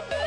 Bye.